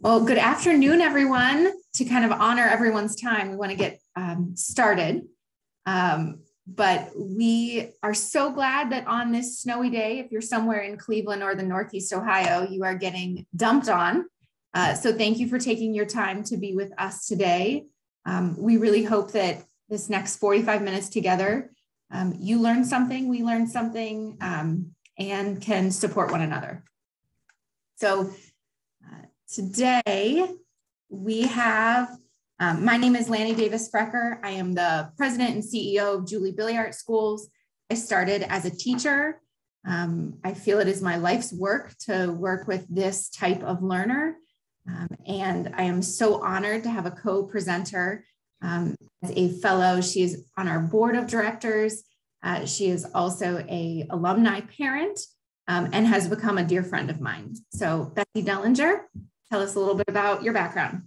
Well, good afternoon, everyone. To kind of honor everyone's time, we want to get um, started. Um, but we are so glad that on this snowy day, if you're somewhere in Cleveland or the Northeast Ohio, you are getting dumped on. Uh, so thank you for taking your time to be with us today. Um, we really hope that this next 45 minutes together, um, you learn something, we learn something, um, and can support one another. So Today, we have, um, my name is Lannie Davis Frecker. I am the president and CEO of Julie Billiart Schools. I started as a teacher. Um, I feel it is my life's work to work with this type of learner. Um, and I am so honored to have a co-presenter um, as a fellow. She is on our board of directors. Uh, she is also a alumni parent um, and has become a dear friend of mine. So Betsy Dellinger, tell us a little bit about your background.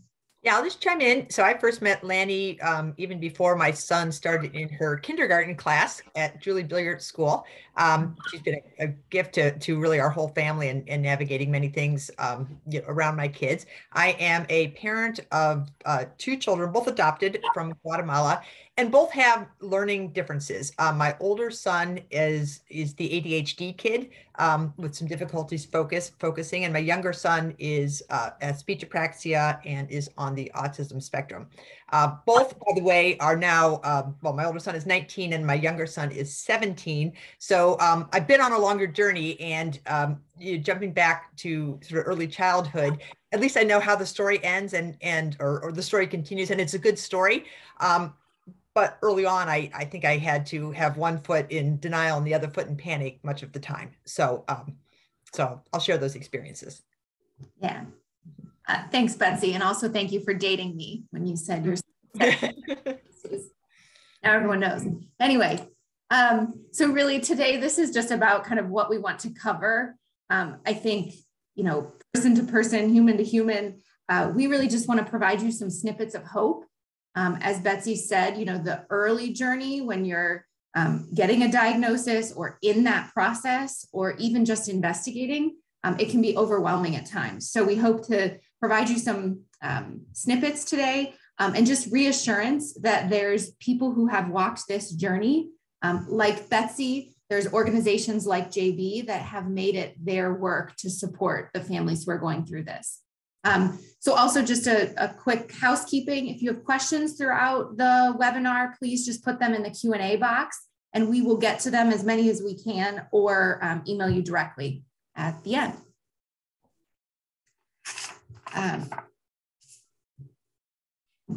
Yeah, I'll just chime in. So I first met Lannie um, even before my son started in her kindergarten class at Julie Billiart School. Um, she's been a, a, gift to, to really our whole family and, and navigating many things um, around my kids. I am a parent of uh, two children, both adopted from Guatemala, and both have learning differences. Um, my older son is is the ADHD kid um, with some difficulties focus focusing, and my younger son is uh, speech apraxia and is on the autism spectrum. Uh, both, by the way, are now um, well. My older son is 19, and my younger son is 17. So um, I've been on a longer journey, and um, you, jumping back to sort of early childhood, at least I know how the story ends and and or, or the story continues, and it's a good story. Um, but early on, I, I think I had to have one foot in denial and the other foot in panic much of the time. So, um, so I'll share those experiences. Yeah. Uh, thanks, Betsy. And also thank you for dating me when you said you're. now everyone knows. Anyway, um, so really today, this is just about kind of what we want to cover. Um, I think, you know, person to person, human to human, uh, we really just want to provide you some snippets of hope um, as Betsy said, you know, the early journey when you're um, getting a diagnosis or in that process or even just investigating, um, it can be overwhelming at times. So we hope to provide you some um, snippets today um, and just reassurance that there's people who have walked this journey. Um, like Betsy, there's organizations like JB that have made it their work to support the families who are going through this. Um, so also just a, a, quick housekeeping, if you have questions throughout the webinar, please just put them in the Q&A box and we will get to them as many as we can or um, email you directly at the end. Um,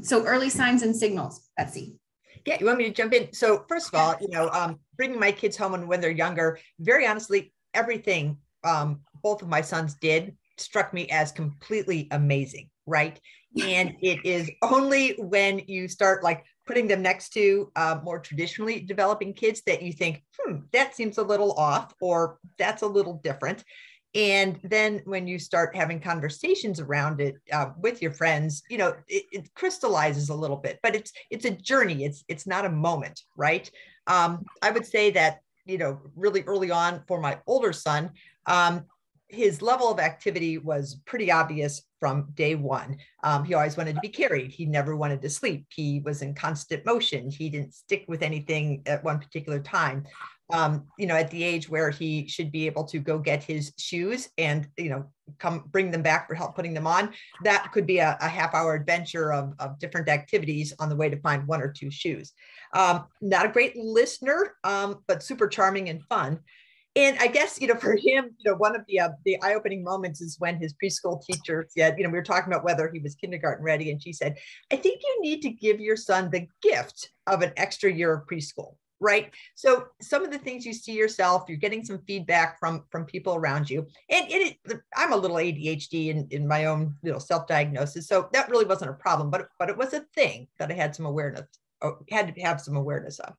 so early signs and signals, Betsy. Yeah, you want me to jump in? So first of all, you know, um, bringing my kids home and when they're younger, very honestly, everything um, both of my sons did struck me as completely amazing, right? And it is only when you start like putting them next to uh, more traditionally developing kids that you think, hmm, that seems a little off or that's a little different. And then when you start having conversations around it uh, with your friends, you know, it, it, crystallizes a little bit, but it's it's a journey. It's it's not a moment, right? Um, I would say that you know really early on for my older son, um, his level of activity was pretty obvious from day one. Um, he always wanted to be carried. He never wanted to sleep. He was in constant motion. He didn't stick with anything at one particular time. Um, you know, at the age where he should be able to go get his shoes and, you know, come bring them back for help putting them on, that could be a, a half hour adventure of, of different activities on the way to find one or two shoes. Um, not a great listener, um, but super charming and fun and I guess you know for him, you know, one of the uh, the eye opening moments is when his preschool teacher said, you know, we were talking about whether he was kindergarten ready, and she said, "I think you need to give your son the gift of an extra year of preschool." Right. So some of the things you see yourself, you're getting some feedback from from people around you, and it, I'm a little ADHD in, in my own you know self diagnosis, so that really wasn't a problem, but but it was a thing that I had some awareness, oh, had to have some awareness of.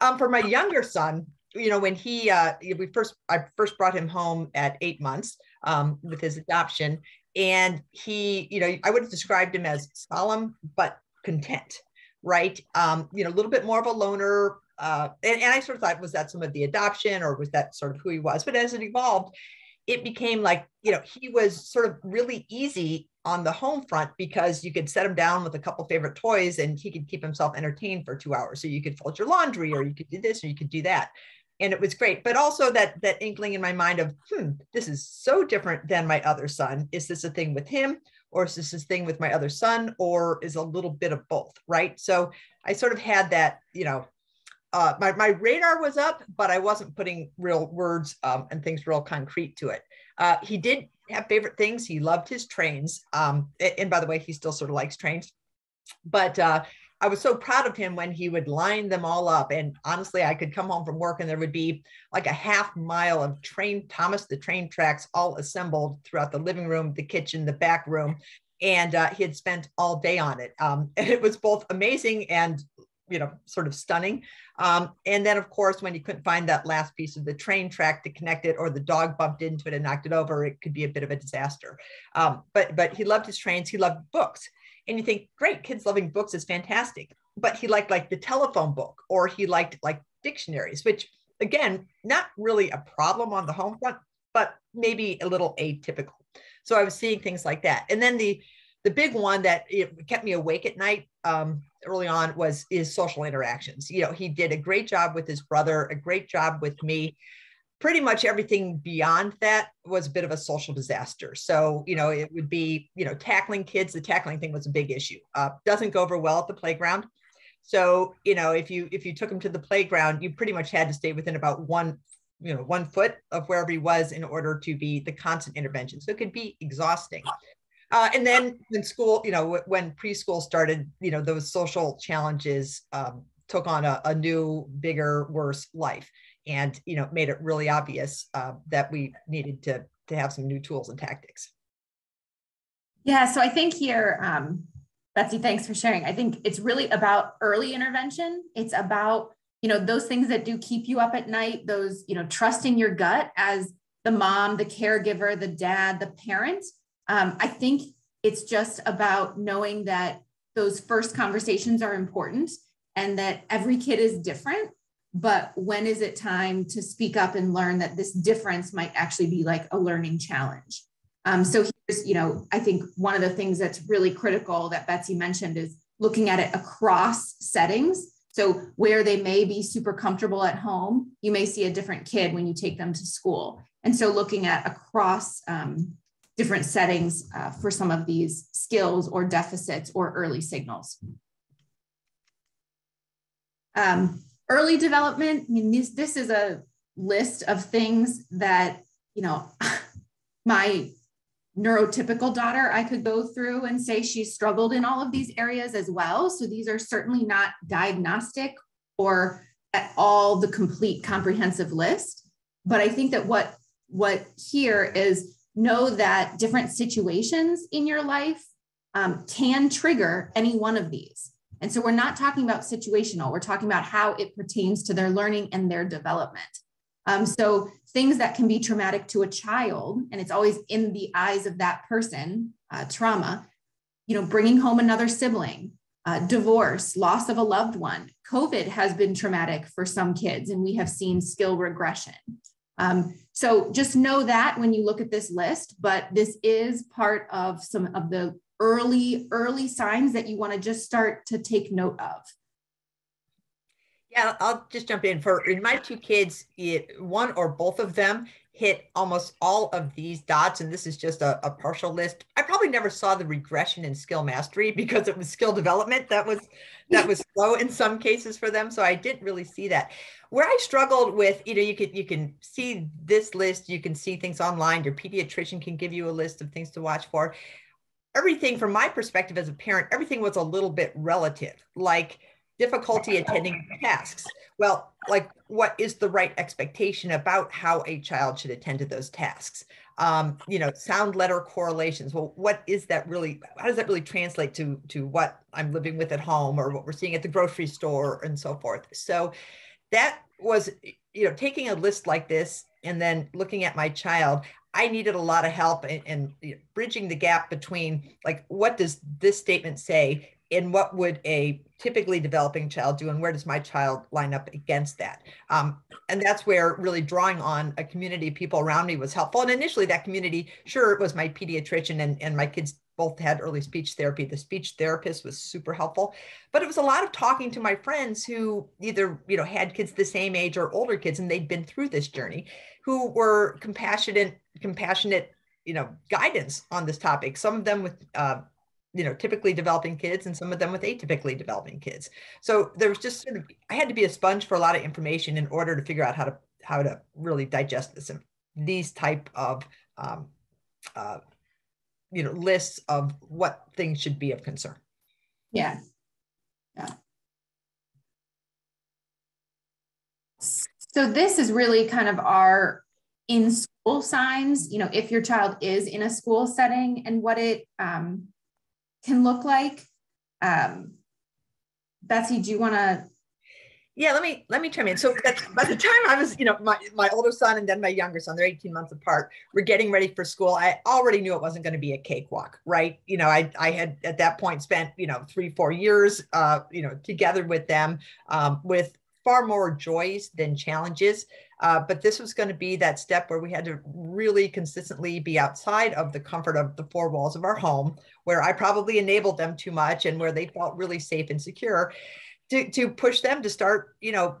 Um, for my younger son, you know, when he, uh, we first, I first brought him home at eight months um, with his adoption. And he, you know, I would have described him as solemn, but content, right? Um, you know, a little bit more of a loner. Uh, and, and I sort of thought, was that some of the adoption or was that sort of who he was? But as it evolved, it became like, you know, he was sort of really easy on the home front because you could set him down with a couple favorite toys and he could keep himself entertained for two hours. So you could fold your laundry or you could do this or you could do that. And it was great. But also that that inkling in my mind of, hmm, this is so different than my other son. Is this a thing with him? Or is this a thing with my other son? Or is a little bit of both? Right. So I sort of had that, you know, uh, my, my radar was up, but I wasn't putting real words um, and things real concrete to it. Uh, he did have favorite things. He loved his trains. Um, and by the way, he still sort of likes trains. But uh, I was so proud of him when he would line them all up. And honestly, I could come home from work and there would be like a half mile of train, Thomas the train tracks all assembled throughout the living room, the kitchen, the back room. And uh, he had spent all day on it. Um, and it was both amazing and you know, sort of stunning. Um, and then, of course, when you couldn't find that last piece of the train track to connect it, or the dog bumped into it and knocked it over, it could be a bit of a disaster. Um, but but he loved his trains. He loved books, and you think, great, kids loving books is fantastic. But he liked like the telephone book, or he liked like dictionaries, which again, not really a problem on the home front, but maybe a little atypical. So I was seeing things like that, and then the the big one that kept me awake at night um, early on was his social interactions. You know, he did a great job with his brother, a great job with me. Pretty much everything beyond that was a bit of a social disaster. So, you know, it would be, you know, tackling kids. The tackling thing was a big issue. Uh, doesn't go over well at the playground. So, you know, if you if you took him to the playground, you pretty much had to stay within about one you know one foot of wherever he was in order to be the constant intervention so it could be exhausting uh, and then when school, you know, when preschool started, you know, those social challenges um, took on a, a, new, bigger, worse life, and you know, made it really obvious uh, that we needed to to have some new tools and tactics. Yeah, so I think here, um, Betsy, thanks for sharing. I think it's really about early intervention. It's about you know those things that do keep you up at night. Those you know, trusting your gut as the mom, the caregiver, the dad, the parent um, I think it's just about knowing that those first conversations are important and that every kid is different. But when is it time to speak up and learn that this difference might actually be like a learning challenge? Um, so here's, you know, I think one of the things that's really critical that Betsy mentioned is looking at it across settings. So where they may be super comfortable at home, you may see a different kid when you take them to school. And so looking at across um, different settings uh, for some of these skills or deficits or early signals. Um, early development, I mean, this, this is a list of things that, you know, my neurotypical daughter, I could go through and say she struggled in all of these areas as well. So these are certainly not diagnostic or at all the complete comprehensive list. But I think that what what here is know that different situations in your life um, can trigger any one of these. And so we're not talking about situational, we're talking about how it pertains to their learning and their development. Um, so things that can be traumatic to a child, and it's always in the eyes of that person, uh, trauma, you know, bringing home another sibling, uh, divorce, loss of a loved one. COVID has been traumatic for some kids, and we have seen skill regression. Um, so just know that when you look at this list, but this is part of some of the early, early signs that you want to just start to take note of. Yeah, I'll just jump in for in my two kids, it, one or both of them hit almost all of these dots. And this is just a, a, partial list. I probably never saw the regression in skill mastery because it was skill development that was that was slow in some cases for them. So I didn't really see that. Where I struggled with, you know, you can you can see this list, you can see things online. Your pediatrician can give you a list of things to watch for. Everything from my perspective as a parent, everything was a little bit relative. Like difficulty attending tasks. Well, like what is the right expectation about how a child should attend to those tasks? Um, you know, sound letter correlations. Well, what is that really? How does that really translate to to what I'm living with at home or what we're seeing at the grocery store and so forth? So that was, you know, taking a list like this and then looking at my child. I needed a lot of help in, in bridging the gap between like what does this statement say and what would a typically developing child do and where does my child line up against that? Um, and that's where really drawing on a community of people around me was helpful. And initially that community sure it was my pediatrician and, and my kids both had early speech therapy. The speech therapist was super helpful but it was a lot of talking to my friends who either you know had kids the same age or older kids and they'd been through this journey who were compassionate compassionate you know guidance on this topic some of them with uh, you know typically developing kids and some of them with atypically developing kids. So there was just sort of i had to be a sponge for a lot of information in order to figure out how to how to really digest this and these type of um, uh, you know lists of what things should be of concern yeah yeah so this is really kind of our in school signs you know if your child is in a school setting and what it um, can look like. Um, Betsy, do you want to? Yeah, let me let me chime in. So by the time I was, you know, my my older son and then my younger son, they're 18 months apart. We're getting ready for school. I already knew it wasn't going to be a cakewalk, right? You know, I I had at that point spent, you know, three four years, uh, you know, together with them, um, with far more joys than challenges. Uh, but this was going to be that step where we had to really consistently be outside of the comfort of the four walls of our home, where I probably enabled them too much and where they felt really safe and secure to, to push them to start, you know,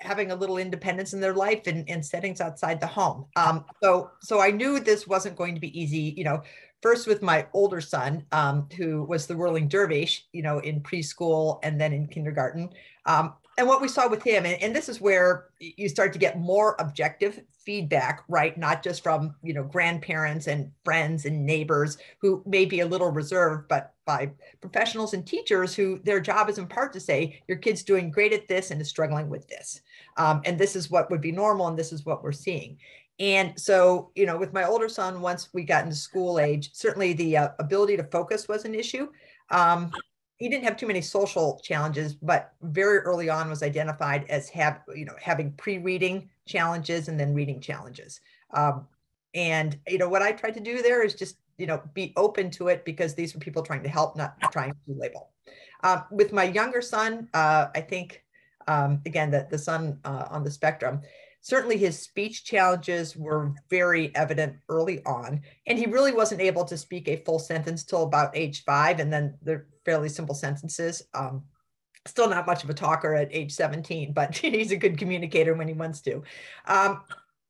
having a little independence in their life and, and settings outside the home. Um, so, so I knew this wasn't going to be easy, you know, first with my older son, um, who was the whirling dervish, you know, in preschool and then in kindergarten. Um, and what we saw with him, and, and, this is where you start to get more objective feedback, right? Not just from you know grandparents and friends and neighbors who may be a little reserved, but by professionals and teachers who their job is in part to say your kid's doing great at this and is struggling with this, um, and this is what would be normal, and this is what we're seeing. And so, you know, with my older son, once we got into school age, certainly the uh, ability to focus was an issue. Um, he didn't have too many social challenges, but very early on was identified as have you know having pre-reading challenges and then reading challenges. Um, and you know what I tried to do there is just you know be open to it because these were people trying to help, not trying to label. Uh, with my younger son, uh, I think um, again that the son uh, on the spectrum, certainly his speech challenges were very evident early on and he really wasn't able to speak a full sentence till about age five and then they're fairly simple sentences. Um, still not much of a talker at age 17 but he's a good communicator when he wants to. Um,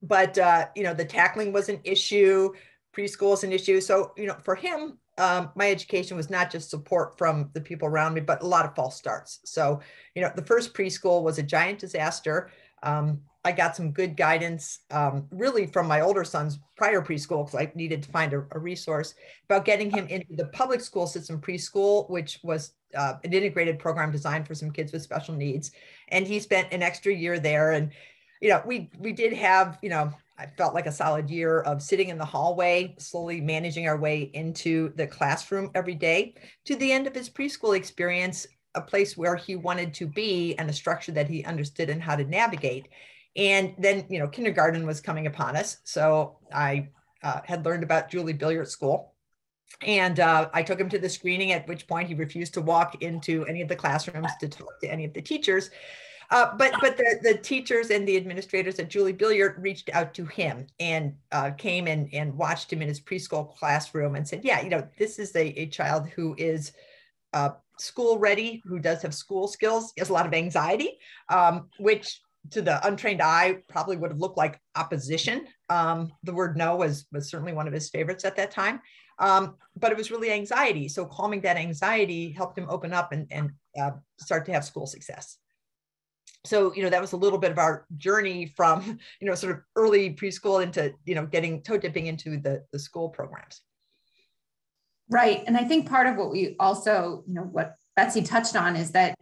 but uh, you know the tackling was an issue preschool is an issue. So you know for him um, my education was not just support from the people around me but a lot of false starts. So you know the first preschool was a giant disaster. Um, I got some good guidance, um, really from my older son's prior preschool, because I needed to find a, a, resource about getting him into the public school system preschool, which was uh, an integrated program designed for some kids with special needs. And he spent an extra year there. And, you know, we we did have, you know, I felt like a solid year of sitting in the hallway, slowly managing our way into the classroom every day to the end of his preschool experience, a place where he wanted to be and a structure that he understood and how to navigate. And then, you know, kindergarten was coming upon us. So I uh, had learned about Julie Billiart School. And uh, I took him to the screening, at which point he refused to walk into any of the classrooms to talk to any of the teachers. Uh, but but the, the teachers and the administrators at Julie Billiart reached out to him and uh, came and, and watched him in his preschool classroom and said, yeah, you know, this is a, a child who is uh, school ready, who does have school skills, has a lot of anxiety, um, which to the untrained eye probably would have looked like opposition. Um, the word no was, was certainly one of his favorites at that time. Um, but it was really anxiety. So calming that anxiety helped him open up and, and uh, start to have school success. So, you know, that was a little bit of our journey from, you know, sort of early preschool into, you know, getting toe dipping into the, the school programs. Right. And I think part of what we also, you know, what Betsy touched on is that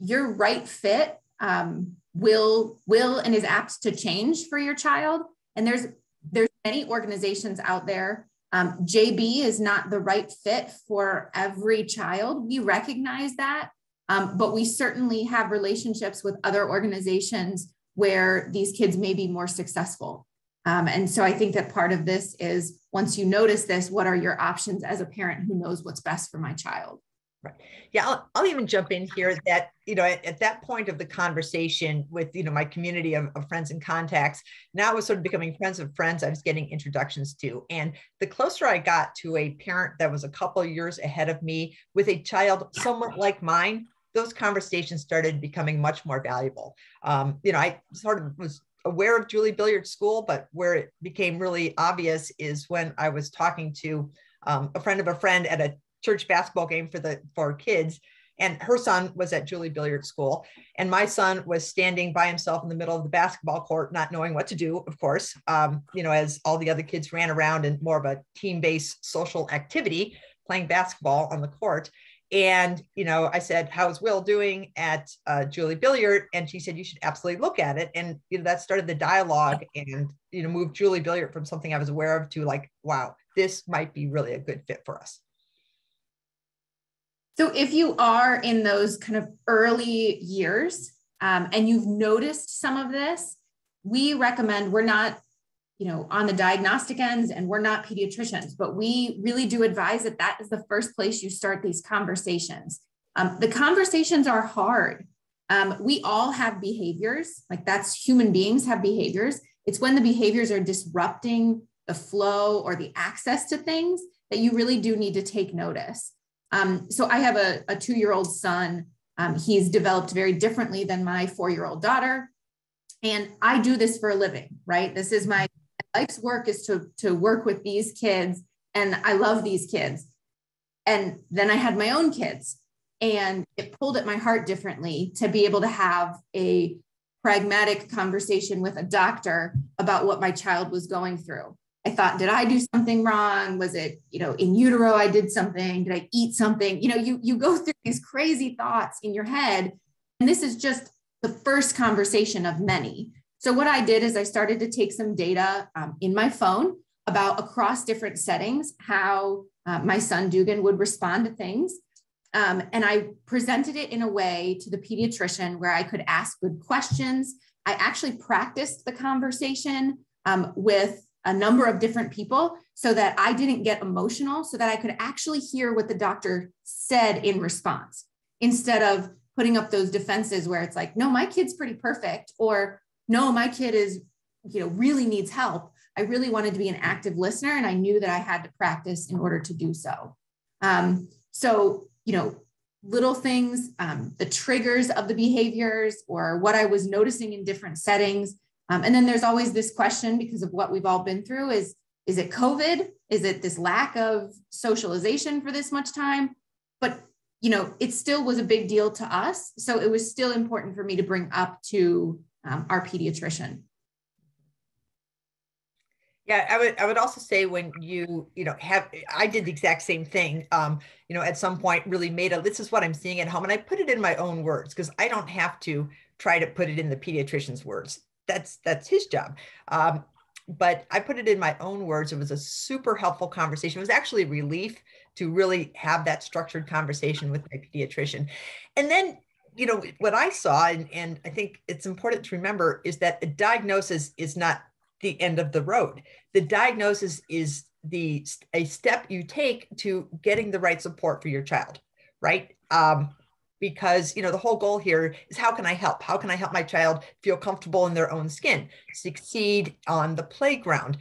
your right fit um, will will and is apt to change for your child. And there's there's many organizations out there. Um, jb is not the right fit for every child. We recognize that. Um, but we certainly have relationships with other organizations where these kids may be more successful. Um, and so i think that part of this is once you notice this what are your options as a parent who knows what's best for my child Right. Yeah, I'll, I'll, even jump in here that, you know, at, at, that point of the conversation with, you know, my community of, of, friends and contacts, now I was sort of becoming friends of friends I was getting introductions to. And the closer I got to a parent that was a couple of years ahead of me with a child somewhat like mine, those conversations started becoming much more valuable. Um, you know, I sort of was aware of Julie Billiart School, but where it became really obvious is when I was talking to um, a friend of a friend at a church basketball game for the for kids and her son was at Julie Billiart School, and my son was standing by himself in the middle of the basketball court, not knowing what to do. Of course, um, you know, as all the other kids ran around in more of a team-based social activity, playing basketball on the court. And you know, I said, "How's Will doing at uh, Julie Billiart?" And she said, "You should absolutely look at it." And you know, that started the dialogue, and you know, moved Julie Billiart from something I was aware of to like, "Wow, this might be really a good fit for us." So if you are in those kind of early years um, and you've noticed some of this, we recommend we're not, you know, on the diagnostic ends and we're not pediatricians, but we really do advise that that is the first place you start these conversations. Um, the conversations are hard. Um, we all have behaviors, like that's human beings have behaviors. It's when the behaviors are disrupting the flow or the access to things that you really do need to take notice. Um, so I have a, a two year old son. Um, he's developed very differently than my four year old daughter. And I do this for a living, right? This is my life's work is to, to work with these kids. And I love these kids. And then I had my own kids. And it pulled at my heart differently to be able to have a pragmatic conversation with a doctor about what my child was going through. I thought, did I do something wrong? Was it, you know, in utero I did something? Did I eat something? You know, you you go through these crazy thoughts in your head, and this is just the first conversation of many. So what I did is I started to take some data um, in my phone about across different settings how uh, my son Dugan would respond to things. Um, and I presented it in a way to the pediatrician where I could ask good questions. I actually practiced the conversation um, with a number of different people so that I didn't get emotional, so that I could actually hear what the doctor said in response instead of putting up those defenses where it's like, no, my kid's pretty perfect, or no, my kid is, you know, really needs help. I really wanted to be an active listener and I knew that I had to practice in order to do so. Um, so, you know, little things, um, the triggers of the behaviors or what I was noticing in different settings um, and then there's always this question because of what we've all been through is, is it COVID? Is it this lack of socialization for this much time? But, you know, it still was a big deal to us. So it was still important for me to bring up to um, our pediatrician. Yeah, I would I would also say when you, you know, have I did the exact same thing. Um, you know, at some point really made a this is what I'm seeing at home. And I put it in my own words because I don't have to try to put it in the pediatrician's words that's that's his job. Um, but I put it in my own words. It was a super helpful conversation. It was actually a relief to really have that structured conversation with my pediatrician. And then, you know, what I saw, and, and I think it's important to remember, is that a diagnosis is not the end of the road. The diagnosis is the a step you take to getting the right support for your child, right? Um, because you know the whole goal here is how can i help? How can i help my child feel comfortable in their own skin succeed on the playground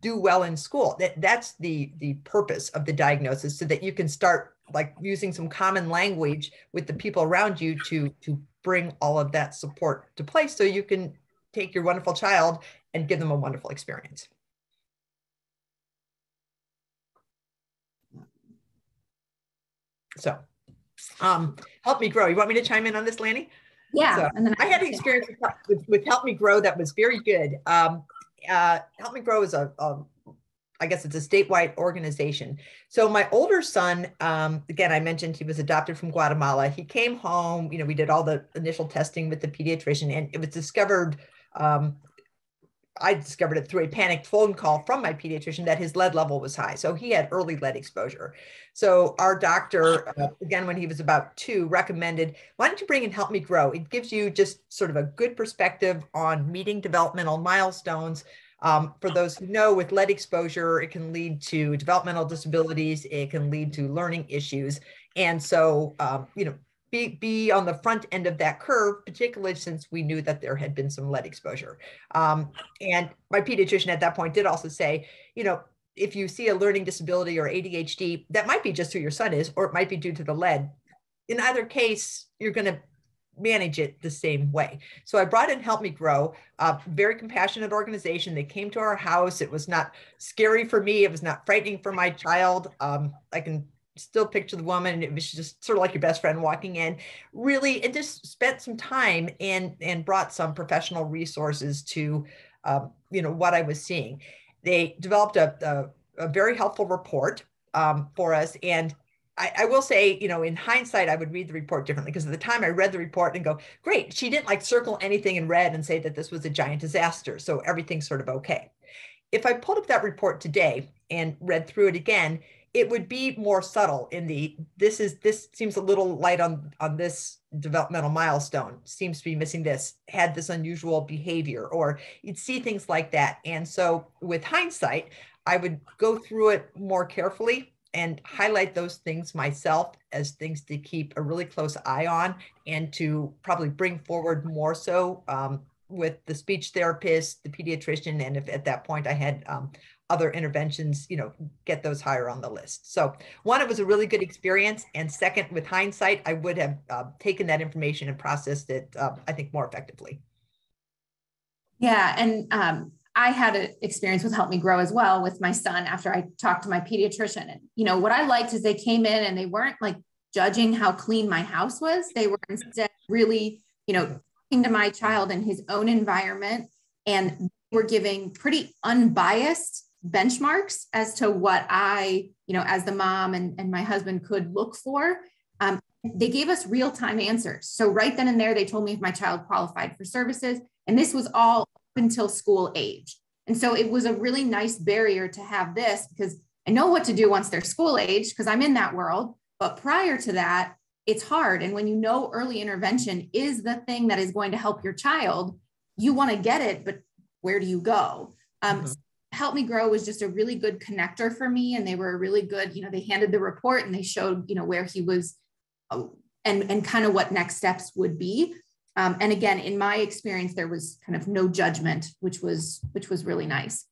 do well in school? That that's the the purpose of the diagnosis so that you can start like using some common language with the people around you to to bring all of that support to place so you can take your wonderful child and give them a wonderful experience. So um, Help Me Grow. You want me to chime in on this, Lannie? Yeah. So and then I, I had an experience with, with, Help Me Grow that was very good. Um, uh, Help Me Grow is a, a, I guess it's a statewide organization. So my older son, um, again, I mentioned he was adopted from Guatemala. He came home, you know, we did all the initial testing with the pediatrician and it was discovered um, I discovered it through a panicked phone call from my pediatrician that his lead level was high. So he had early lead exposure. So our doctor, uh, again, when he was about two, recommended, why don't you bring and help me grow? It gives you just sort of a good perspective on meeting developmental milestones. Um, for those who know, with lead exposure, it can lead to developmental disabilities, it can lead to learning issues. And so, um, you know, be, be on the front end of that curve, particularly since we knew that there had been some lead exposure. Um, and my pediatrician at that point did also say, you know, if you see a learning disability or ADHD, that might be just who your son is, or it might be due to the lead. In either case, you're going to manage it the same way. So I brought in Help Me Grow, a very compassionate organization. They came to our house. It was not scary for me. It was not frightening for my child. Um, I can still picture the woman. And it was just sort of like your best friend walking in. Really, and just spent some time and and brought some professional resources to, um, you know, what I was seeing. They developed a, a, a very helpful report um, for us and I, I, will say, you know, in hindsight, I would read the report differently because at the time I read the report and go, great, she didn't like circle anything in red and say that this was a giant disaster. So everything's sort of okay. If I pulled up that report today and read through it again, it would be more subtle in the this is this seems a little light on on this developmental milestone seems to be missing this had this unusual behavior or you'd see things like that. And so with hindsight i would go through it more carefully and highlight those things myself as things to keep a really close eye on and to probably bring forward more so um, with the speech therapist, the pediatrician, and if at that point I had um, other interventions, you know, get those higher on the list. So one, it was a really good experience. And second, with hindsight, I would have uh, taken that information and processed it, uh, I think, more effectively. Yeah. And um, I had an experience with Help Me Grow as well with my son after I talked to my pediatrician. And, you know, what I liked is they came in and they weren't like judging how clean my house was. They were instead really, you know, talking to my child in his own environment and were giving pretty unbiased benchmarks as to what I, you know, as the mom and, and my husband could look for. Um, they gave us real time answers. So, right then and there, they told me if my child qualified for services. And this was all up until school age. And so, it was a really nice barrier to have this because I know what to do once they're school age because I'm in that world. But prior to that, it's hard. And when you know early intervention is the thing that is going to help your child, you want to get it, but where do you go? Um, mm-hmm. Help Me Grow was just a really good connector for me. And they were a really good, you know, they handed the report and they showed, you know, where he was uh, and, and kind of what next steps would be. Um, and again, in my experience, there was kind of no judgment, which was, which was really nice.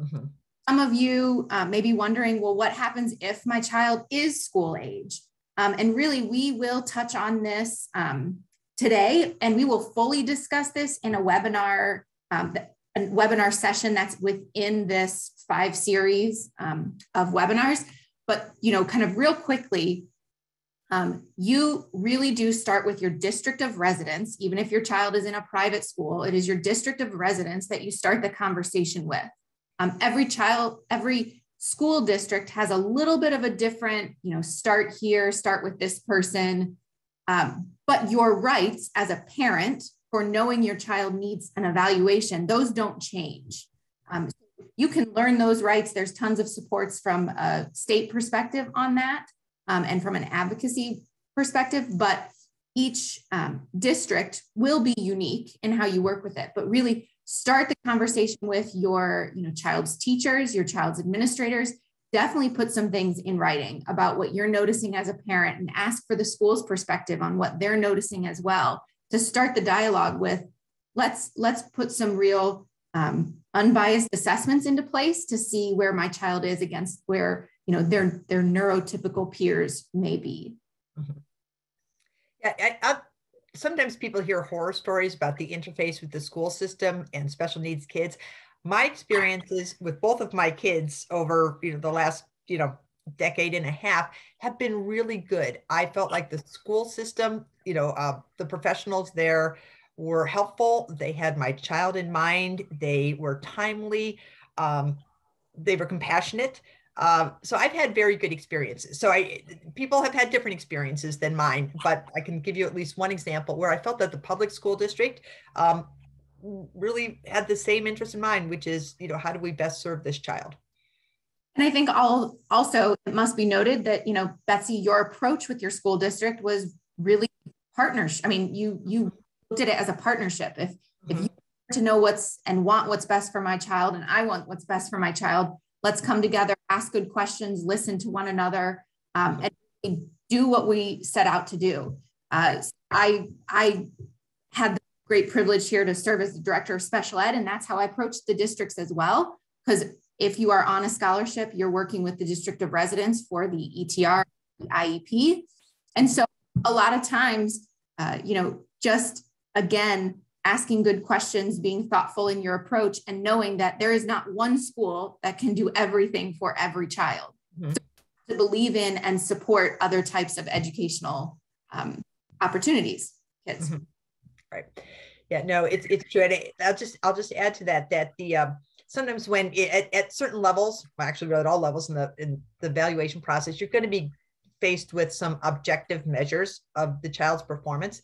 Mm-hmm. Some of you uh, may be wondering, well, what happens if my child is school age? Um, and really, we will touch on this um, today, and we will fully discuss this in a webinar um, a webinar session that's within this five series um, of webinars. But, you know, kind of real quickly, um, you really do start with your district of residence, even if your child is in a private school, it is your district of residence that you start the conversation with. Um, every child, every school district has a little bit of a different, you know, start here, start with this person. Um, but your rights as a parent for knowing your child needs an evaluation, those don't change. Um, you can learn those rights. There's tons of supports from a state perspective on that um, and from an advocacy perspective, but each um, district will be unique in how you work with it. But really start the conversation with your you know, child's teachers, your child's administrators. Definitely put some things in writing about what you're noticing as a parent and ask for the school's perspective on what they're noticing as well to start the dialogue with let's let's put some real um, unbiased assessments into place to see where my child is against where you know their their neurotypical peers may be mm-hmm. yeah I, I, sometimes people hear horror stories about the interface with the school system and special needs kids my experiences with both of my kids over you know the last you know decade and a half have been really good. I felt like the school system, you know, uh, the professionals there were helpful. They had my child in mind. They were timely. Um, they were compassionate. Uh, so I've had very good experiences. So I people have had different experiences than mine, but I can give you at least one example where I felt that the public school district um, really had the same interest in mind, which is you know how do we best serve this child. And I think all also it must be noted that, you know, Betsy, your approach with your school district was really partnership. I mean, you you looked at it as a partnership. If mm-hmm. if you to know what's and want what's best for my child, and I want what's best for my child. Let's come together, ask good questions, listen to one another, um, and do what we set out to do. Uh, I I had the great privilege here to serve as the director of special ed, and that's how I approached the districts as well. Because if you are on a scholarship, you're working with the district of residence for the ETR, the IEP, and so a lot of times, uh, you know, just again asking good questions, being thoughtful in your approach, and knowing that there is not one school that can do everything for every child. Mm-hmm. So to believe in and support other types of educational um, opportunities, kids. Mm-hmm. Right. Yeah. No, it's it's true. And I'll just I'll just add to that that the um, sometimes when it, at, at certain levels, well, actually at all levels in the in the evaluation process, you're going to be faced with some objective measures of the child's performance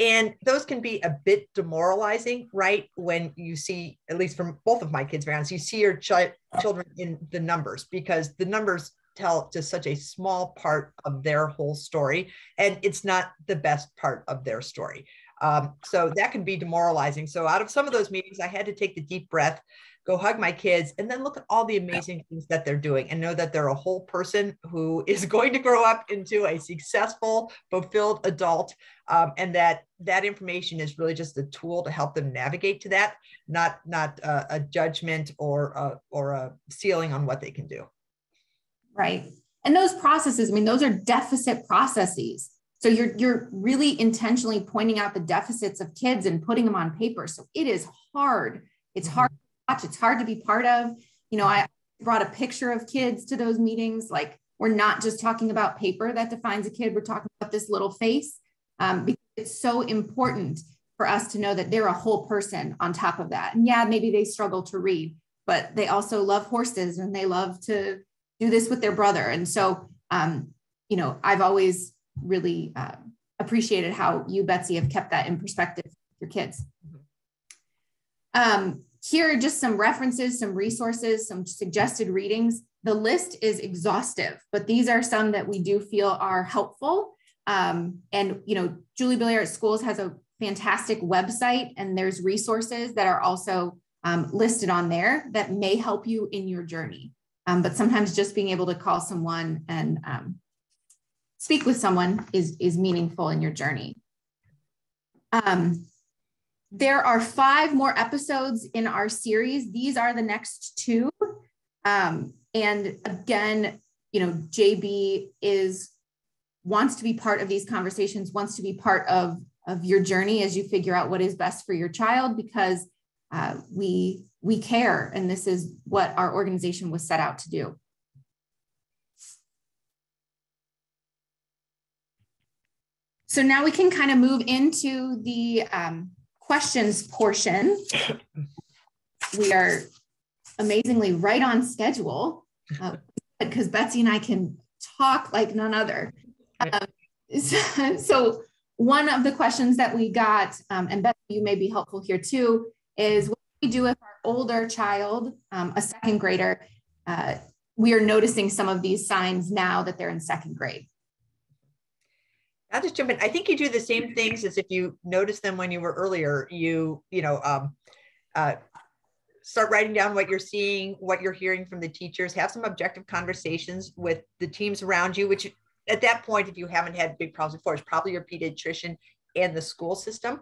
and those can be a bit demoralizing, right? When you see, at least from both of my kids' parents, you see your ch- children in the numbers because the numbers tell just such a small part of their whole story. And it's not the best part of their story. Um, so that can be demoralizing. So out of some of those meetings, I had to take the deep breath, go hug my kids, and then look at all the amazing things that they're doing and know that they're a whole person who is going to grow up into a successful, fulfilled adult. Um, and that that information is really just a tool to help them navigate to that, not not uh, a judgment or a, or a ceiling on what they can do. Right. And those processes, I mean, those are deficit processes. So you're you're really intentionally pointing out the deficits of kids and putting them on paper. So it is hard. It's mm-hmm. hard. It's hard to be part of. You know, I brought a picture of kids to those meetings. Like we're not just talking about paper that defines a kid. We're talking about this little face um, because it's so important for us to know that they're a whole person on top of that. And yeah, maybe they struggle to read, but they also love horses and they love to do this with their brother. And so, um, you know, I've always really uh, appreciated how you, Betsy, have kept that in perspective for your kids. Um, here are just some references, some resources, some suggested readings. The list is exhaustive, but these are some that we do feel are helpful. Um, and, you know, Julie Billiart Schools has a fantastic website and there's resources that are also um, listed on there that may help you in your journey. Um, but sometimes just being able to call someone and um, speak with someone is, is meaningful in your journey. Um, there are five more episodes in our series. These are the next two. Um, and again, you know, JB is wants to be part of these conversations, wants to be part of, of your journey as you figure out what is best for your child because uh, we we care and this is what our organization was set out to do. So now we can kind of move into the um, questions portion. We are amazingly right on schedule uh, because Betsy and I can talk like none other. Um, so, so, one of the questions that we got, um, and Betsy, you may be helpful here too, is what do we do if our older child, um, a second grader, uh, we are noticing some of these signs now that they're in second grade. I'll just jump in. I think you do the same things as if you noticed them when you were earlier. You, you know, um, uh, start writing down what you're seeing, what you're hearing from the teachers, have some objective conversations with the teams around you, which at that point, if you haven't had big problems before, is probably your pediatrician and the school system.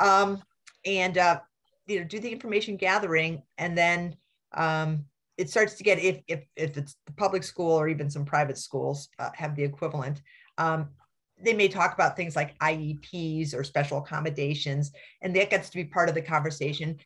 Um, and, uh, you know, do the information gathering and then um, it starts to get, if, if, if it's the public school or even some private schools uh, have the equivalent, um, they may talk about things like IEPs or special accommodations, and that gets to be part of the conversation.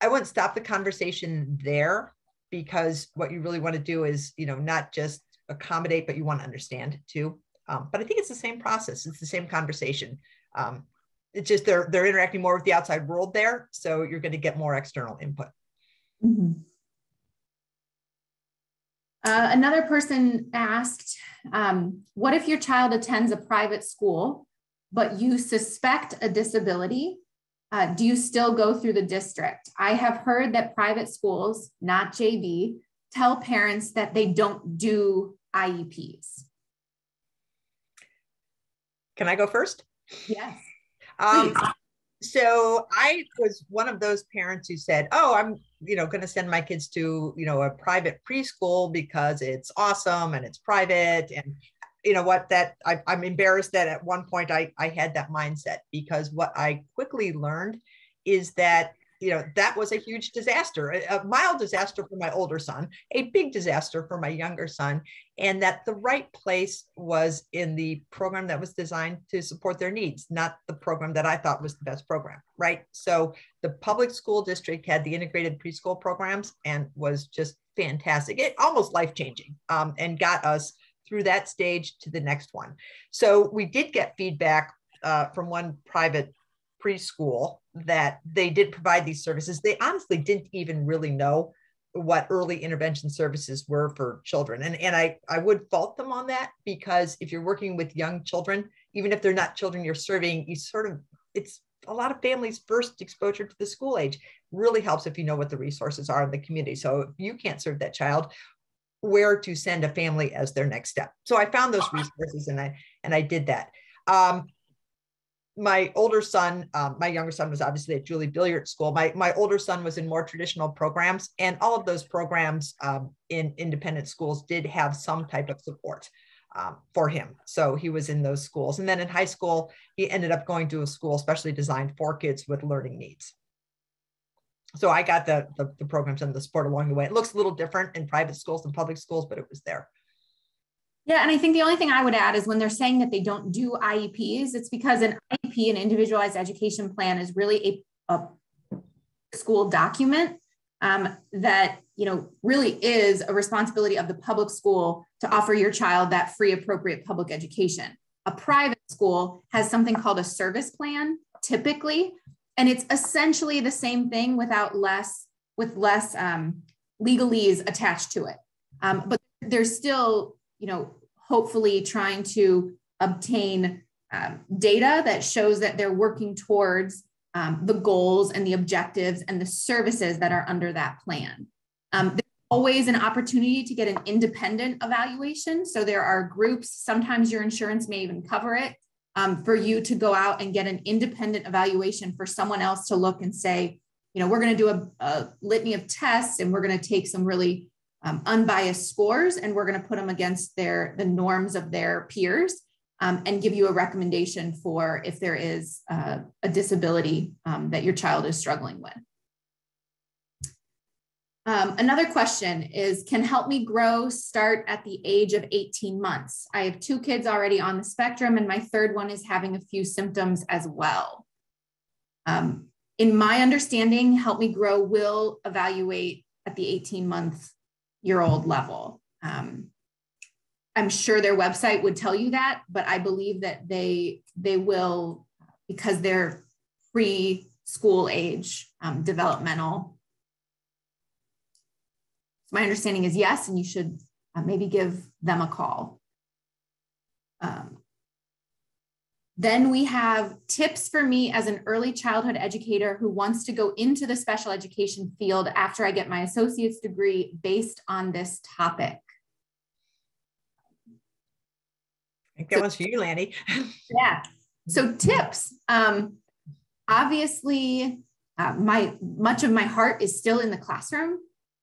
I wouldn't stop the conversation there because what you really want to do is, you know, not just accommodate, but you want to understand too. Um, but I think it's the same process. It's the same conversation. Um, it's just they're they're interacting more with the outside world there, so you're going to get more external input. Mm-hmm. Uh, another person asked, um, What if your child attends a private school, but you suspect a disability? Uh, do you still go through the district? I have heard that private schools, not JB, tell parents that they don't do IEPs. Can I go first? Yes. Um, so I was one of those parents who said, "Oh, I'm, you know, going to send my kids to, you know, a private preschool because it's awesome and it's private." And you know what? That I, I'm embarrassed that at one point I I had that mindset because what I quickly learned is that you know that was a huge disaster a, mild disaster for my older son a big disaster for my younger son and that the right place was in the program that was designed to support their needs not the program that i thought was the best program right? So the public school district had the integrated preschool programs and was just fantastic. It almost life changing um, and got us through that stage to the next one. So we did get feedback uh, from one private preschool that they did provide these services. They honestly didn't even really know what early intervention services were for children. And, and I, I would fault them on that because if you're working with young children, even if they're not children you're serving, you sort of, it's a lot of families' first exposure to the school age really helps if you know what the resources are in the community. So if you can't serve that child, where to send a family as their next step. So I found those resources and I and I did that. Um, my older son, um, my younger son was obviously at Julie Billiart School. My my older son was in more traditional programs, and all of those programs um, in independent schools did have some type of support um, for him. So he was in those schools, and then in high school, he ended up going to a school especially designed for kids with learning needs. So I got the, the, the programs and the support along the way. It looks a little different in private schools than public schools, but it was there. Yeah, and I think the only thing I would add is when they're saying that they don't do IEPs, it's because an IEP, an individualized education plan, is really a, a school document um, that you know really is a responsibility of the public school to offer your child that free, appropriate public education. A private school has something called a service plan, typically, and it's essentially the same thing without less with less um, legalese attached to it. Um, but there's still you know, hopefully trying to obtain um, data that shows that they're working towards um, the goals and the objectives and the services that are under that plan. Um, there's always an opportunity to get an independent evaluation. So there are groups, sometimes your insurance may even cover it, um, for you to go out and get an independent evaluation for someone else to look and say, you know, we're going to do a, a litany of tests and we're going to take some really um, unbiased scores and we're going to put them against their the norms of their peers um, and give you a recommendation for if there is uh, a disability um, that your child is struggling with. Um, another question is, can Help Me Grow start at the age of 18 months? I have two kids already on the spectrum and my third one is having a few symptoms as well. Um, in my understanding, Help Me Grow will evaluate at the 18 month year old level. Um, I'm sure their website would tell you that, but I believe that they they will because they're pre-school age um, developmental. My understanding is yes, and you should uh, maybe give them a call. Um, then we have tips for me as an early childhood educator who wants to go into the special education field after I get my associate's degree based on this topic. I think that so, was for you, Lannie. yeah. So tips. Um, obviously, uh, my much of my heart is still in the classroom.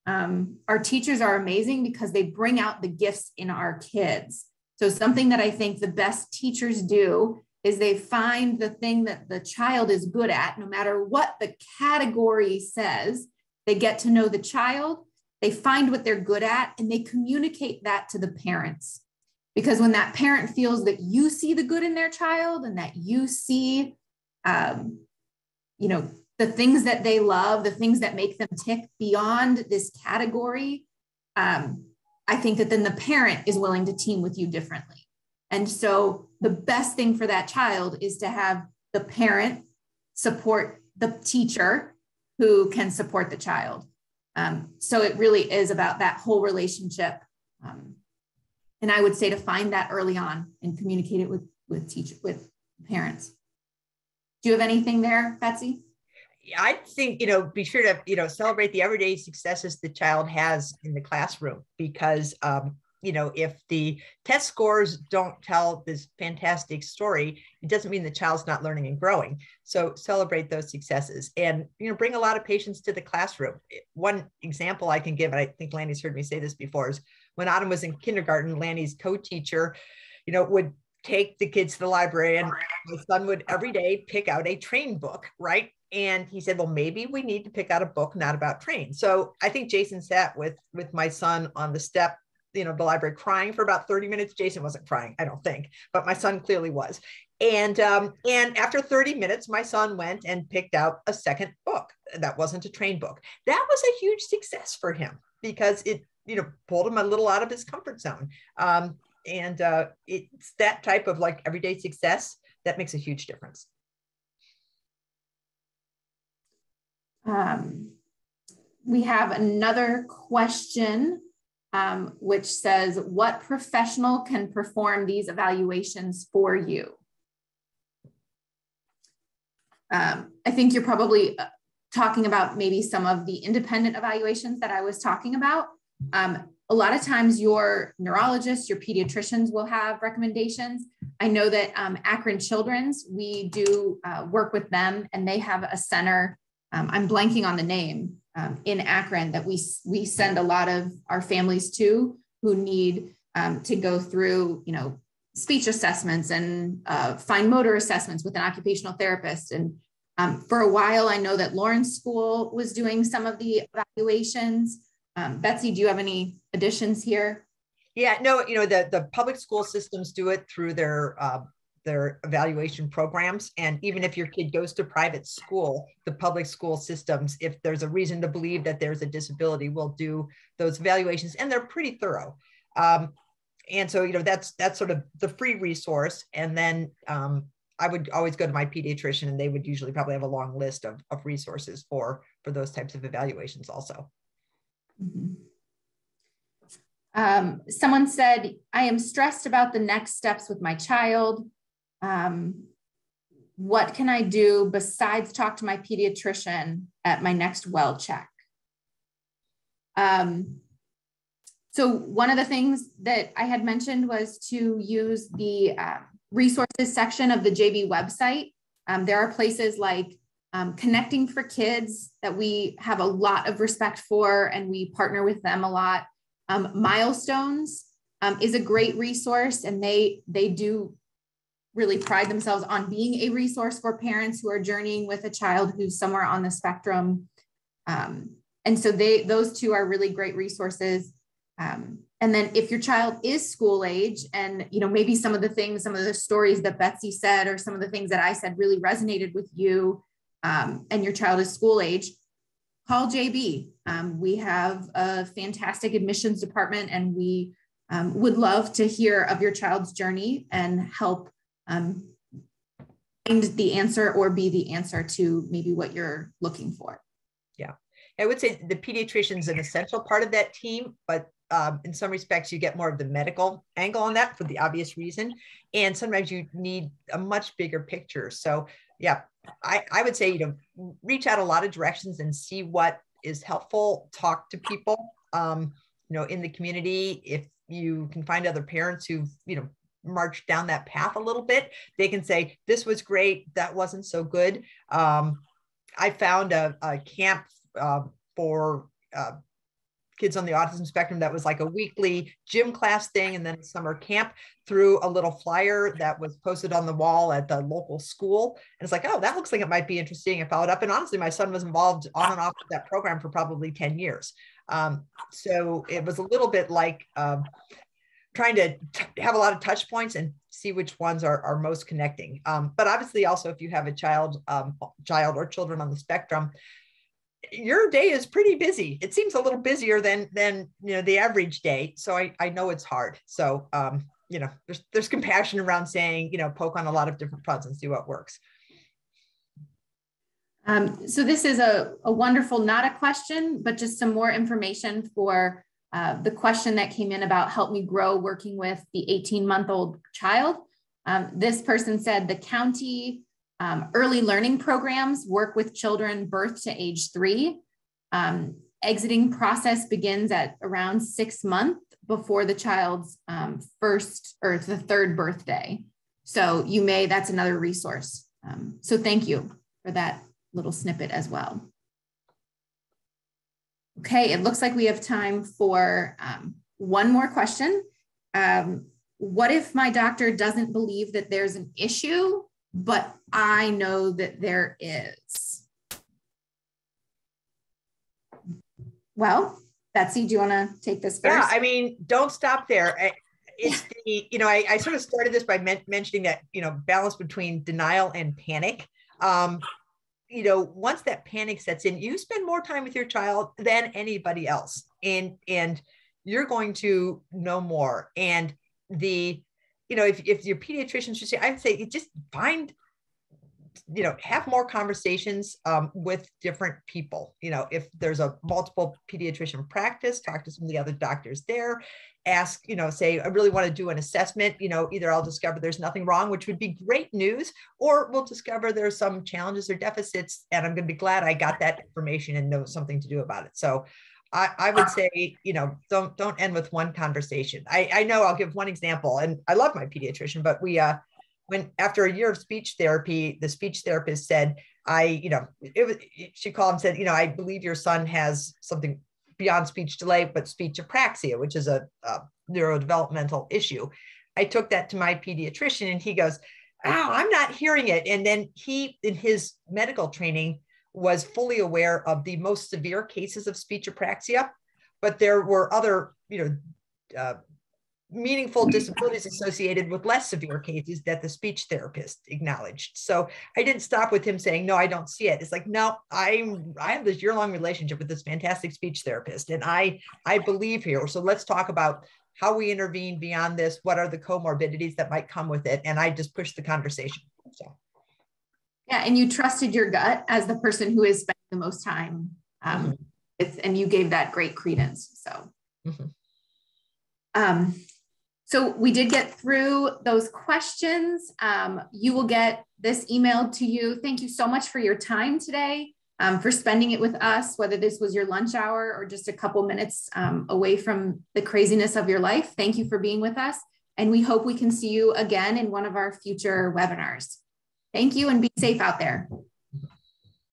Um, our teachers are amazing because they bring out the gifts in our kids. So something that I think the best teachers do is they find the thing that the child is good at, no matter what the category says. They get to know the child, they find what they're good at, and they communicate that to the parents. Because when that parent feels that you see the good in their child and that you see, um, you know, the things that they love, the things that make them tick beyond this category, um, I think that then the parent is willing to team with you differently. And so the best thing for that child is to have the parent support the teacher who can support the child. Um, so it really is about that whole relationship. Um, and I would say to find that early on and communicate it with with teacher with parents. Do you have anything there, Betsy? I think you know be sure to you know celebrate the everyday successes the child has in the classroom because um, you know, if the test scores don't tell this fantastic story, it doesn't mean the child's not learning and growing. So celebrate those successes and, you know, bring a lot of patience to the classroom. One example I can give, and I think Lannie's heard me say this before, is when Autumn was in kindergarten, Lannie's co-teacher, you know, would take the kids to the library and my son would every day pick out a train book, right? And he said, well, maybe we need to pick out a book not about trains. So I think Jason sat with with my son on the step you know the library crying for about 30 minutes. Jason wasn't crying i don't think but my son clearly was. And um, and after 30 minutes my son went and picked out a second book that wasn't a train book. That was a huge success for him because it you know pulled him a little out of his comfort zone. Um, and uh, it's that type of like everyday success that makes a huge difference. Um, we have another question um, which says, what professional can perform these evaluations for you? Um, I think you're probably uh, talking about maybe some of the independent evaluations that I was talking about. Um, a lot of times your neurologists, your pediatricians will have recommendations. I know that um, Akron Children's, we do uh, work with them and they have a center. Um, I'm blanking on the name, um, in Akron that we we send a lot of our families to who need um, to go through, you know, speech assessments and uh, fine motor assessments with an occupational therapist. And um, for a while, I know that Lawrence School was doing some of the evaluations. Um, Betsy, do you have any additions here? Yeah, no, you know, the, the public school systems do it through their uh, their evaluation programs. And even if your kid goes to private school, the public school systems, if there's a reason to believe that there's a disability, will do those evaluations, and they're pretty thorough. Um, and so, you know, that's that's sort of the free resource. And then um, I would always go to my pediatrician, and they would usually probably have a long list of, of resources for for those types of evaluations, also. Mm-hmm. Um, someone said, I am stressed about the next steps with my child um, what can I do besides talk to my pediatrician at my next well check? Um, so one of the things that I had mentioned was to use the uh, resources section of the JB website. Um, there are places like um, Connecting for Kids that we have a lot of respect for and we partner with them a lot. Um, Milestones um, is a great resource and they, they do really pride themselves on being a resource for parents who are journeying with a child who's somewhere on the spectrum. Um, and so they those two are really great resources. Um, and then if your child is school age and you know maybe some of the things some of the stories that betsy said or some of the things that i said really resonated with you um, and your child is school age call jb um, we have a fantastic admissions department and we um, would love to hear of your child's journey and help um, find the answer or be the answer to maybe what you're looking for. Yeah, I would say the pediatrician is an essential part of that team, but um, in some respects, you get more of the medical angle on that for the obvious reason. And sometimes you need a much bigger picture. So, yeah, I, I would say, you know, reach out a lot of directions and see what is helpful. Talk to people, um, you know, in the community. If you can find other parents who've, you know, march down that path a little bit, they can say, this was great, that wasn't so good. Um, I found a, a camp uh, for uh, kids on the autism spectrum that was like a weekly gym class thing and then summer camp through a little flyer that was posted on the wall at the local school. And it's like, oh, that looks like it might be interesting. I followed up. And honestly, my son was involved on and off with that program for probably 10 years. Um, so it was a little bit like, um, trying to t- have a lot of touch points and see which ones are, are most connecting. Um, but obviously, also if you have a child, um, child or children on the spectrum, your day is pretty busy. It seems a little busier than than you know the average day. So I I know it's hard. So um, you know there's there's compassion around saying you know poke on a lot of different fronts and see what works. Um, so this is a, a wonderful, not a question, but just some more information for uh, the question that came in about help me grow working with the 18 month old child. Um, this person said the county um, early learning programs work with children birth to age three. Um, exiting process begins at around six months before the child's um, first or the third birthday. So you may, that's another resource. Um, so thank you for that little snippet as well. Okay, it looks like we have time for um, one more question. Um, what if my doctor doesn't believe that there's an issue, but I know that there is? Well, Betsy, do you want to take this first? Yeah, I mean, don't stop there. It's the, you know, I, I sort of started this by men- mentioning that, you know, balance between denial and panic. Um, you know, once that panic sets in, you spend more time with your child than anybody else. And, and you're going to know more. And the, you know, if, if your pediatrician should say, I'd say just find you know have more conversations um, with different people. You know if there's a multiple pediatrician practice talk to some of the other doctors there. Ask you know say i really want to do an assessment. You know either i'll discover there's nothing wrong which would be great news or we'll discover there's some challenges or deficits and i'm going to be glad i got that information and know something to do about it. So I, I would say, you know, don't don't end with one conversation. I, I know I'll give one example, and I love my pediatrician, but we uh when after a year of speech therapy, the speech therapist said, I, you know, it was, she called and said, you know, I believe your son has something beyond speech delay, but speech apraxia, which is a, a neurodevelopmental issue. I took that to my pediatrician and he goes, oh, I'm not hearing it. And then he, in his medical training, was fully aware of the most severe cases of speech apraxia, but there were other, you know, uh, meaningful disabilities associated with less severe cases that the speech therapist acknowledged. So I didn't stop with him saying, no, I don't see it. It's like, no, I'm, I have this year long relationship with this fantastic speech therapist and I, I believe here. So let's talk about how we intervene beyond this. What are the comorbidities that might come with it? And I just pushed the conversation. So. Yeah. And you trusted your gut as the person who has spent the most time um, mm-hmm. with, and you gave that great credence. So, mm-hmm. um, so we did get through those questions. Um, you will get this emailed to you. Thank you so much for your time today, um, for spending it with us, whether this was your lunch hour or just a couple minutes um, away from the craziness of your life. Thank you for being with us. And we hope we can see you again in one of our future webinars. Thank you and be safe out there.